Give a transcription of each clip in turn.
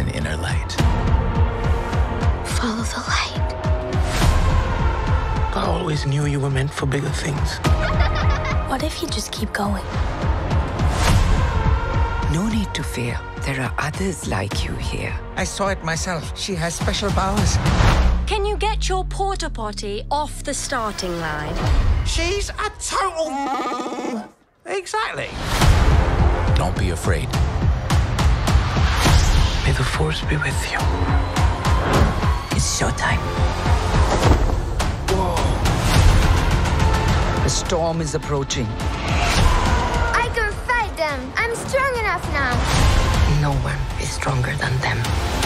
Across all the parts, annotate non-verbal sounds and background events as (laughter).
an inner light. Follow the light. I always knew you were meant for bigger things. (laughs) what if you just keep going? No need to fear. There are others like you here. I saw it myself. She has special powers. Can you get your porta potty off the starting line? She's a total. (laughs) exactly. Don't be afraid. May the force be with you. It's showtime. The storm is approaching. I can fight them. I'm strong enough now. No one is stronger than them.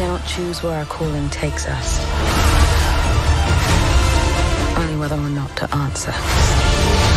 Cannot choose where our calling takes us. Only whether or not to answer.